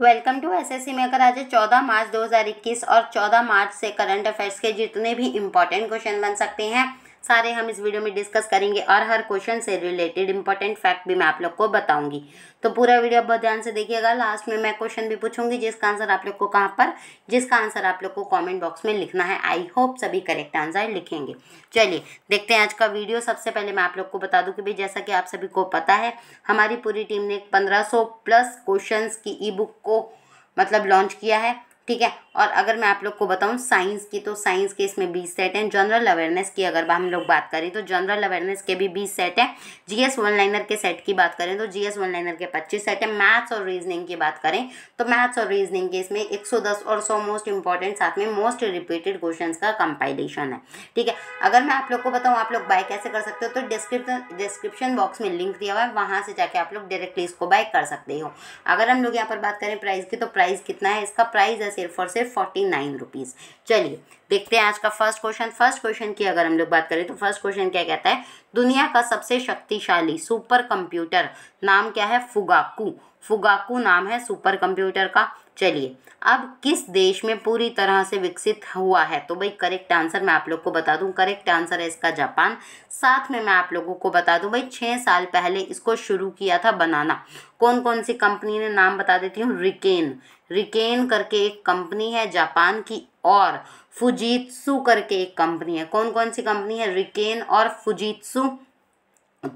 Welcome to S S C में अगर चौदह मार्च 2021 और चौदह मार्च से करंट अफेयर्स के जितने भी इंपॉर्टेंट क्वेश्चन बन सकते हैं सारे हम इस वीडियो में डिस्कस करेंगे और हर क्वेश्चन से रिलेटेड इंपॉर्टेंट फैक्ट भी मैं आप लोग को बताऊँगी। तो पूरा वीडियो बहुत ध्यान से देखिएगा। लास्ट में मैं क्वेश्चन भी पूछूँगी, जिसका आंसर आप लोग को कहाँ पर, जिसका आंसर आप लोग को कॉमेंट बॉक्स में लिखना है। आई होप सभी करेक्ट आंसर लिखेंगे। चलिए, देखते हैं आज का वीडियो। सबसे पहले मैं आप लोग को बता दूँ कि भाई, जैसा कि आप सभी को पता है, हमारी पूरी टीम ने पंद्रह प्लस क्वेश्चन की ई बुक को मतलब लॉन्च किया है। ठीक है? और अगर मैं आप लोग को बताऊँ साइंस की तो साइंस के इसमें बीस सेट हैं। जनरल अवेयरनेस की अगर हम लोग बात करें तो जनरल अवेयरनेस के भी बीस सेट हैं। जीएस वन लाइनर के सेट की बात करें तो जीएस वन लाइनर के पच्चीस सेट हैं। मैथ्स और रीजनिंग की बात करें तो मैथ्स और रीजनिंग के इसमें एक सौ दस और सौ मोस्ट इंपॉर्टेंट साथ में मोस्ट रिपीटेड क्वेश्चन का कंपाइलेशन है। ठीक है? अगर मैं आप लोग को बताऊँ, आप लोग बाय कैसे कर सकते हो तो डिस्क्रिप्शन डिस्क्रिप्शन बॉक्स में लिंक दिया हुआ है। वहाँ से जाके आप लोग डायरेक्टली इसको बाय कर सकते हो। अगर हम लोग यहाँ पर बात करें प्राइस की तो प्राइस कितना है? इसका प्राइस है सिर्फ़ और सिर्फ़ फोर्टी नाइन रुपीज़ चलिए, देखते हैं आज का फ़र्स्ट क्वेश्चन फ़र्स्ट क्वेश्चन की अगर हम लोग बात करें तो फ़र्स्ट क्वेश्चन क्या कहता है? दुनिया का सबसे शक्तिशाली सुपर कंप्यूटर नाम क्या है? फुगाकू। फुगाकू नाम है सुपर कंप्यूटर का। चलिए, अब किस देश में पूरी तरह से विकसित हुआ है? तो भाई करेक्ट आंसर मैं आप लोग को बता दूँ। करेक्ट आंसर है इसका जापान। साथ में मैं आप लोगों को बता दूँ भाई छः साल पहले इसको शुरू किया था बनाना। कौन कौन सी कंपनी ने नाम बता देती हूँ? रिकेन रिकेन करके एक कंपनी है जापान की और फुजीत्सु करके एक कंपनी है। कौन कौन सी कंपनी है? रिकेन और फुजीत्सु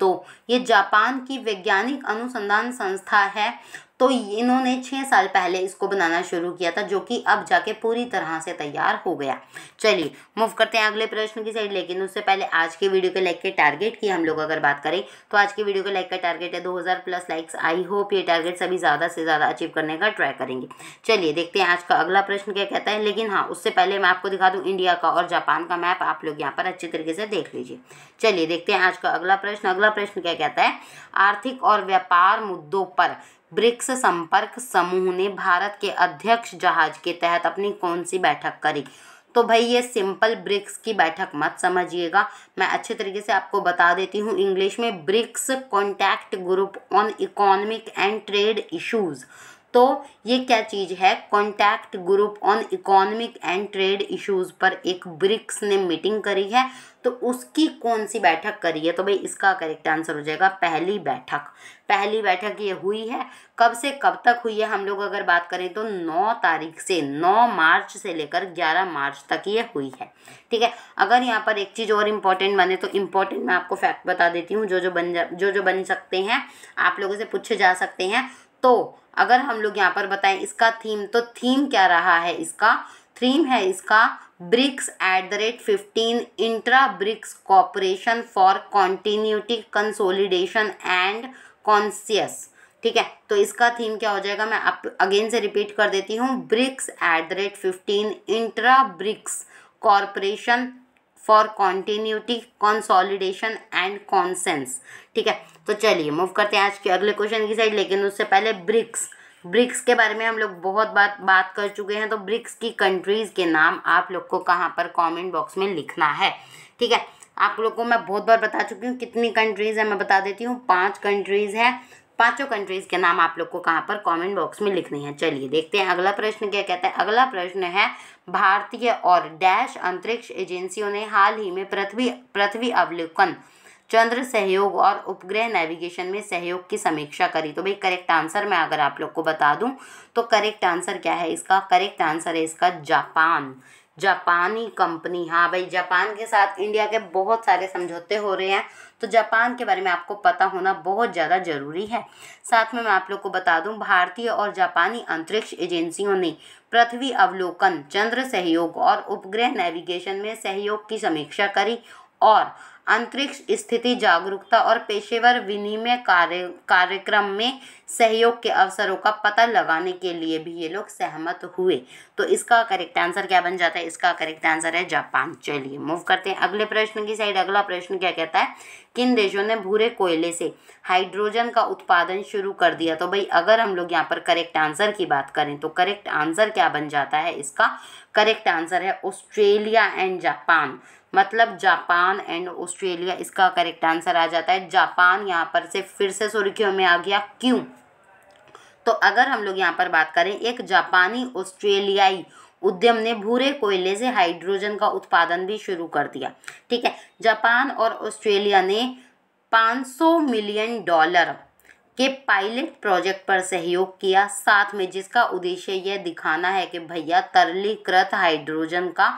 तो ये जापान की वैज्ञानिक अनुसंधान संस्था है तो इन्होंने छः साल पहले इसको बनाना शुरू किया था, जो कि अब जाके पूरी तरह से तैयार हो गया। चलिए मूव करते हैं अगले प्रश्न की साइड लेकिन उससे पहले आज के वीडियो के लाइक के टारगेट की हम लोग अगर बात करें तो आज के वीडियो के लाइक का टारगेट है दो हज़ार प्लस लाइक्स आई होप ये टारगेट सभी ज़्यादा से ज़्यादा अचीव करने का ट्राई करेंगे। चलिए, देखते हैं आज का अगला प्रश्न क्या कहता है, लेकिन हाँ उससे पहले मैं आपको दिखा दूँ इंडिया का और जापान का मैप आप लोग यहाँ पर अच्छी तरीके से देख लीजिए। चलिए, देखते हैं आज का अगला प्रश्न। अगला प्रश्न क्या कहता है, आर्थिक और व्यापार मुद्दों पर ब्रिक्स संपर्क समूह ने भारत के अध्यक्ष जहाज़ के तहत अपनी कौन सी बैठक करी? तो भाई, ये सिंपल ब्रिक्स की बैठक मत समझिएगा। मैं अच्छे तरीके से आपको बता देती हूँ, इंग्लिश में BRICS contact group on economic and trade issues. तो ये क्या चीज़ है? Contact group on economic and trade issues पर एक ब्रिक्स ने मीटिंग करी है। तो उसकी कौन सी बैठक करी है? तो भाई इसका करेक्ट आंसर हो जाएगा, पहली बैठक। पहली बैठक ये हुई है। कब से कब तक हुई है? हम लोग अगर बात करें तो 9 तारीख से 9 मार्च से लेकर 11 मार्च तक ये हुई है। ठीक है? अगर यहाँ पर एक चीज़ और इंपॉर्टेंट बने तो इंपॉर्टेंट मैं आपको फैक्ट बता देती हूँ। जो जो बन जा, जो जो बन सकते हैं, आप लोगों से पूछे जा सकते हैं। तो अगर हम लोग यहाँ पर बताएँ, इसका थीम तो थीम क्या रहा है इसका? थीम है इसका BRICS at the rate fifteen intra BRICS cooperation for continuity consolidation and consensus ठीक है? तो इसका थीम क्या हो जाएगा? मैं आप अगेन से रिपीट कर देती हूँ। BRICS at the rate fifteen intra BRICS corporation for continuity consolidation and consensus ठीक है? तो चलिए मूव करते हैं आज के अगले क्वेश्चन की साइड लेकिन उससे पहले ब्रिक्स ब्रिक्स के बारे में हम लोग बहुत बात बात कर चुके हैं तो ब्रिक्स की कंट्रीज़ के नाम आप लोग को कहाँ पर कमेंट बॉक्स में लिखना है। ठीक है? आप लोग को मैं बहुत बार बता चुकी हूँ, कितनी कंट्रीज़ है मैं बता देती हूँ, पाँच कंट्रीज़ है। पाँचों कंट्रीज़ के नाम आप लोग को कहाँ पर कमेंट बॉक्स में लिखने हैं। चलिए देखते हैं अगला प्रश्न क्या कहता है। अगला प्रश्न है, भारतीय और डैश अंतरिक्ष एजेंसियों ने हाल ही में पृथ्वी पृथ्वी अवलोकन, चंद्र सहयोग और उपग्रह नेविगेशन में सहयोग की समीक्षा करी। तो भाई करेक्ट आंसर मैं अगर आप लोग को बता दूँ तो करेक्ट आंसर क्या है इसका? करेक्ट आंसर है इसका जापान। जापानी कंपनी। हाँ भाई, जापान के साथ इंडिया के बहुत सारे समझौते हो रहे हैं तो जापान के बारे में आपको पता होना बहुत ज़्यादा ज़रूरी है। साथ में मैं आप लोग को बता दूँ, भारतीय और जापानी अंतरिक्ष एजेंसियों ने पृथ्वी अवलोकन, चंद्र सहयोग और उपग्रह नेविगेशन में सहयोग की समीक्षा करी और अंतरिक्ष स्थिति जागरूकता और पेशेवर विनिमय कार्य, कार्यक्रम में सहयोग के अवसरों का पता लगाने के लिए भी ये लोग सहमत हुए। तो इसका करेक्ट आंसर क्या बन जाता है? इसका करेक्ट आंसर है जापान। चलिए मूव करते हैं अगले प्रश्न की साइड अगला प्रश्न क्या कहता है? किन देशों ने भूरे कोयले से हाइड्रोजन का उत्पादन शुरू कर दिया? तो भाई, अगर हम लोग यहाँ पर करेक्ट आंसर की बात करें तो करेक्ट आंसर क्या बन जाता है? इसका करेक्ट आंसर है ऑस्ट्रेलिया एंड जापान मतलब जापान एंड ऑस्ट्रेलिया इसका करेक्ट आंसर आ जाता है। जापान यहाँ पर से फिर से सुर्खियों में आ गया। क्यों? तो अगर हम लोग यहाँ पर बात करें, एक जापानी ऑस्ट्रेलियाई उद्यम ने भूरे कोयले से हाइड्रोजन का उत्पादन भी शुरू कर दिया। ठीक है, जापान और ऑस्ट्रेलिया ने 500 मिलियन डॉलर के पायलट प्रोजेक्ट पर सहयोग किया, साथ में जिसका उद्देश्य यह दिखाना है कि भैया तरलीकृत हाइड्रोजन का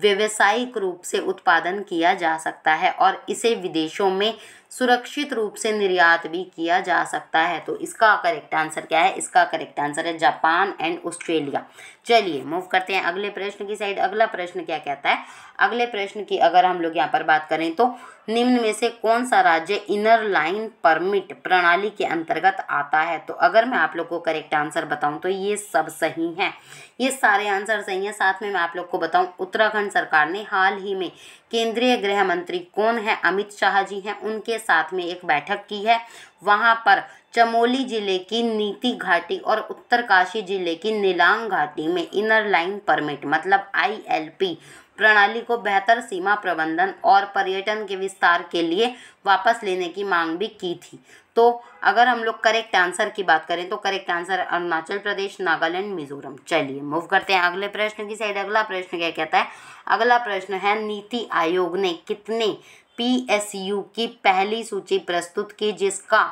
व्यवसायिक रूप से उत्पादन किया जा सकता है और इसे विदेशों में सुरक्षित रूप से निर्यात भी किया जा सकता है। तो इसका करेक्ट आंसर क्या है? इसका करेक्ट आंसर है जापान एंड ऑस्ट्रेलिया। चलिए मूव करते हैं अगले प्रश्न की साइड अगला प्रश्न क्या कहता है? अगले प्रश्न की अगर हम लोग यहाँ पर बात करें तो निम्न में से कौन सा राज्य इनर लाइन परमिट प्रणाली के अंतर्गत आता है? तो अगर मैं आप लोग को करेक्ट आंसर बताऊँ तो ये सब सही हैं। ये सारे आंसर सही हैं। साथ में मैं आप लोग को बताऊँ, उत्तराखंड सरकार ने हाल ही में केंद्रीय गृह मंत्री कौन है? अमित शाह जी हैं। उनके साथ में एक बैठक की है। वहाँ पर चमोली ज़िले की नीति घाटी और उत्तरकाशी ज़िले की नीलांग घाटी में इनर लाइन परमिट मतलब आईएलपी प्रणाली को बेहतर सीमा प्रबंधन और पर्यटन के विस्तार के लिए वापस लेने की मांग भी की थी। तो अगर हम लोग करेक्ट आंसर की बात करें तो करेक्ट आंसर अरुणाचल प्रदेश, नागालैंड, मिजोरम। चलिए मूव करते हैं अगले प्रश्न की साइड अगला प्रश्न क्या कहता है? अगला प्रश्न है, नीति आयोग ने कितने पीएसयू की पहली सूची प्रस्तुत की, जिसका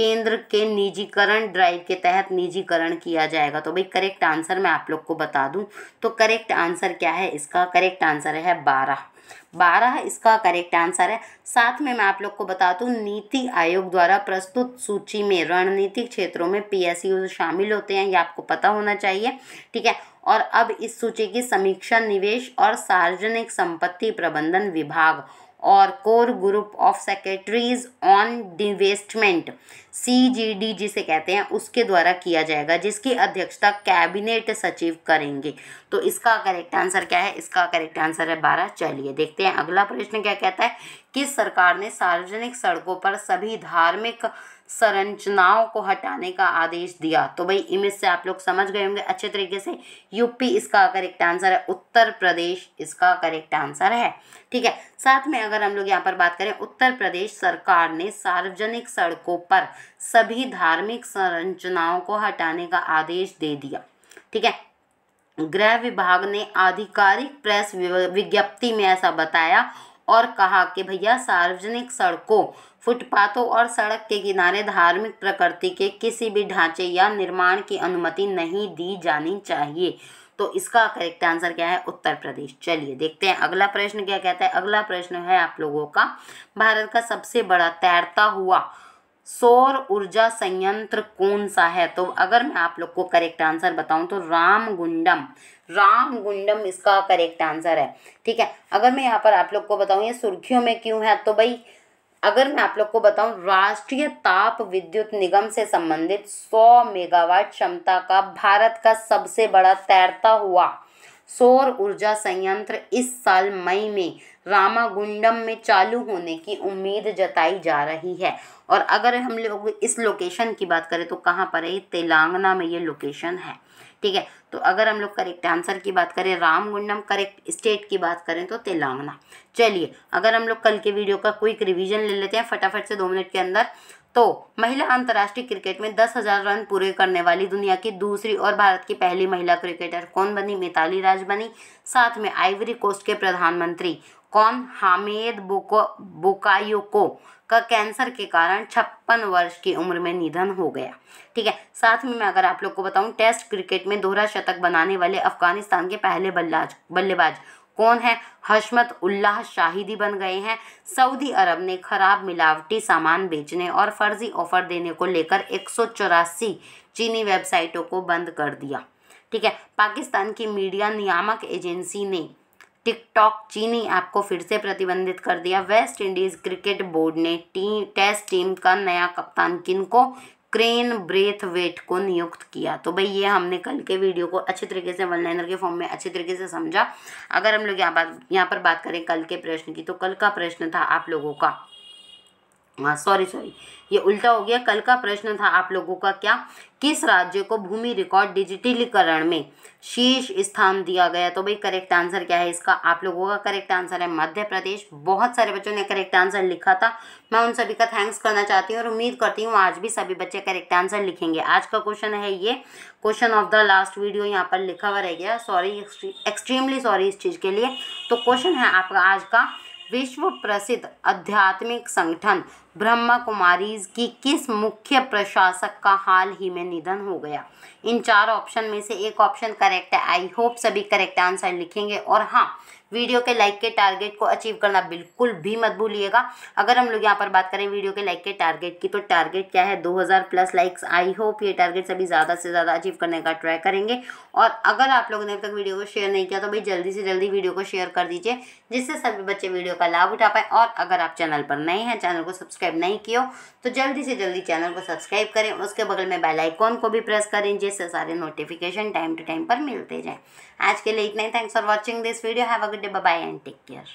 केंद्र के निजीकरण, ड्राइव के तहत निजीकरण किया जाएगा। तो भाई करेक्ट आंसर मैं आप लोग को बता दूँ। तो करेक्ट आंसर क्या है? इसका करेक्ट आंसर है बारह। बारह इसका करेक्ट आंसर है। साथ में मैं आप लोग को बता दूँ, नीति आयोग द्वारा प्रस्तुत सूची में रणनीतिक क्षेत्रों में पी शामिल होते हैं, ये आपको पता होना चाहिए, ठीक है? और अब इस सूची की समीक्षा, निवेश और सार्वजनिक संपत्ति प्रबंधन विभाग। और core group of secretaries on divestment CGD जिसे कहते हैं, उसके द्वारा किया जाएगा, जिसकी अध्यक्षता कैबिनेट सचिव करेंगे। तो इसका करेक्ट आंसर क्या है? इसका करेक्ट आंसर है बारह। चलिए देखते हैं अगला प्रश्न क्या कहता है? किस सरकार ने सार्वजनिक सड़कों पर सभी धार्मिक संरचनाओं को हटाने का आदेश दिया। तो भाई, इमेज से आप लोग समझ गए होंगे, अच्छे तरीके से। यूपी इसका करेक्ट आंसर है, उत्तर प्रदेश इसका करेक्ट आंसर है। ठीक है? साथ में अगर हम लोग यहाँ पर बात करें, उत्तर प्रदेश सरकार ने सार्वजनिक सड़कों पर सभी धार्मिक संरचनाओं को हटाने का आदेश दे दिया। ठीक है? गृह विभाग ने आधिकारिक प्रेस विज्ञप्ति में ऐसा बताया और कहा कि भैया, सार्वजनिक सड़कों, फुटपाथों और सड़क के किनारे धार्मिक प्रकृति के किसी भी ढांचे या निर्माण की अनुमति नहीं दी जानी चाहिए। तो इसका करेक्ट आंसर क्या है? उत्तर प्रदेश। चलिए देखते हैं अगला प्रश्न क्या कहता है। अगला प्रश्न है आप लोगों का। भारत का सबसे बड़ा तैरता हुआ सौर ऊर्जा संयंत्र कौन सा है? तो अगर मैं आप लोग को करेक्ट आंसर बताऊँ तो रामगुंडम रामगुंडम इसका करेक्ट आंसर है। ठीक है? अगर मैं यहाँ पर आप लोग को बताऊँ, ये सुर्खियों में क्यों है? तो भाई, अगर मैं आप लोग को बताऊँ, राष्ट्रीय ताप विद्युत निगम से संबंधित 100 मेगावाट क्षमता का भारत का सबसे बड़ा तैरता हुआ सौर ऊर्जा संयंत्र इस साल मई में रामागुंडम में चालू होने की उम्मीद जताई जा रही है। और अगर हम लोग इस लोकेशन की बात करें तो कहाँ पर है? तेलंगाना में ये लोकेशन है, ठीक है? तो अगर हम लोग करेक्ट आंसर की बात करें, रामगुंडम करेक्ट स्टेट की बात करें तो तेलंगाना। चलिए, अगर हम लोग कल के वीडियो का क्विक रिवीजन ले लेते हैं, फटाफट से दो मिनट के अंदर तो महिला अंतर्राष्ट्रीय क्रिकेट में दस हज़ार रन पूरे करने वाली दुनिया की दूसरी और भारत की पहली महिला क्रिकेटर कौन बनी? मिताली राज बनी। साथ में आइवरी कोस्ट के प्रधानमंत्री कौन? हामिद बुको, बुकायोको का कैंसर के कारण छप्पन वर्ष की उम्र में निधन हो गया। ठीक है, साथ में मैं अगर आप लोग को बताऊँ, टेस्ट क्रिकेट में दोहरा शतक बनाने वाले अफ़गानिस्तान के पहले बल्लाज, बल्लेबाज कौन है? हशमत उल्लाह शाहिदी बन गए हैं। सऊदी अरब ने खराब मिलावटी सामान बेचने और फर्जी ऑफ़र देने को लेकर एक चीनी वेबसाइटों को बंद कर दिया। ठीक है, पाकिस्तान की मीडिया नियामक एजेंसी ने टिकटॉक चीनी ऐप को फिर से प्रतिबंधित कर दिया। वेस्ट इंडीज क्रिकेट बोर्ड ने टीम टेस्ट टीम का नया कप्तान किन को? क्रेन ब्रेथ वेट को नियुक्त किया। तो भाई ये हमने कल के वीडियो को अच्छे तरीके से वन लाइनर के फॉर्म में अच्छे तरीके से समझा। अगर हम लोग यहाँ बात यहाँ पर बात करें कल के प्रश्न की तो कल का प्रश्न था आप लोगों का। हाँ सॉरी सॉरी ये उल्टा हो गया, कल का प्रश्न था आप लोगों का क्या? किस राज्य को भूमि रिकॉर्ड डिजिटलीकरण में शीर्ष स्थान दिया गया? तो भाई करेक्ट आंसर क्या है इसका? आप लोगों का करेक्ट आंसर है मध्य प्रदेश। बहुत सारे बच्चों ने करेक्ट आंसर लिखा था। मैं उन सभी का थैंक्स करना चाहती हूँ और उम्मीद करती हूँ आज भी सभी बच्चे करेक्ट आंसर लिखेंगे। आज का क्वेश्चन है ये। Question of the last video यहाँ पर लिखा हुआ रह गया। सॉरी एक्सट्रीमली सॉरी इस चीज़ के लिए। तो क्वेश्चन है आपका आज का विश्व प्रसिद्ध आध्यात्मिक संगठन। ब्रह्मा कुमारी की किस मुख्य प्रशासक का हाल ही में निधन हो गया? इन चार ऑप्शन में से एक ऑप्शन करेक्ट है। आई होप सभी करेक्ट आंसर लिखेंगे। और हाँ वीडियो के लाइक के टारगेट को अचीव करना बिल्कुल भी मत भूलिएगा। अगर हम लोग यहाँ पर बात करें वीडियो के लाइक के टारगेट की तो टारगेट क्या है? 2000 प्लस लाइक्स, आई होप ये टारगेट सभी ज़्यादा से ज़्यादा अचीव करने का ट्राई करेंगे। और अगर आप लोगों ने अब तक वीडियो को शेयर नहीं किया तो भाई जल्दी से जल्दी वीडियो को शेयर कर दीजिए, जिससे सभी बच्चे वीडियो का लाभ उठा पाए। और अगर आप चैनल पर नए हैं, चैनल को सब्सक्राइब नहीं किया तो जल्दी से जल्दी चैनल को सब्सक्राइब करें। उसके बगल में बेल आइकॉन को भी प्रेस करें, जिससे सारे नोटिफिकेशन टाइम टू टाइम पर मिलते जाएँ। आज के लिए इतना ही। Thanks for watching this video. Have a good day bye and take care